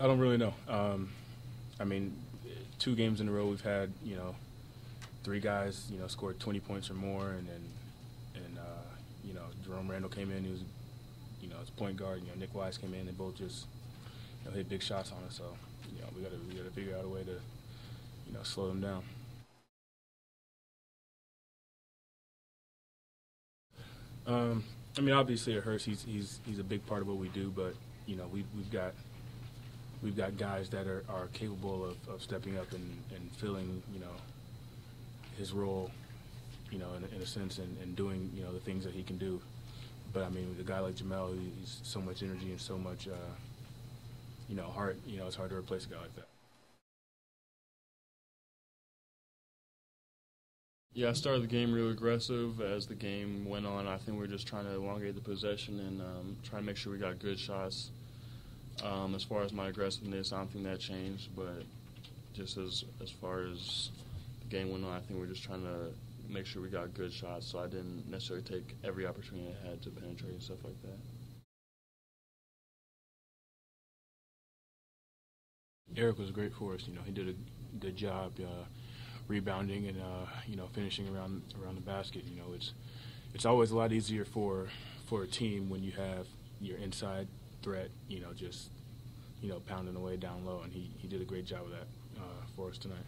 I don't really know. Um, I mean, two games in a row we've had you know three guys you know scored 20 points or more, and then and uh, you know Jerome Randle came in. He was you know his point guard. You know Nick Wise came in. They both just you know hit big shots on us. So you know we got to we got to figure out a way to you know slow them down. Um, I mean, obviously it hurts. He's he's he's a big part of what we do, but you know we we've got we've got guys that are, are capable of, of stepping up and, and filling you know his role, you know, in, in a sense, and, and doing you know the things that he can do. But I mean, with a guy like Jamelle, he's so much energy and so much, uh, you know, heart. You know, it's hard to replace a guy like that. Yeah, I started the game real aggressive. As the game went on, I think we were just trying to elongate the possession and um, try to make sure we got good shots. Um, as far as my aggressiveness, I don't think that changed, but just as as far as the game went on, I think we we're just trying to make sure we got good shots. So I didn't necessarily take every opportunity I had to penetrate and stuff like that. Eric was great for us. You know, he did a good job uh, rebounding and uh, you know finishing around around the basket. You know, it's it's always a lot easier for for a team when you have your inside threat. You know, just you know pounding away down low, and he he did a great job of that uh, for us tonight.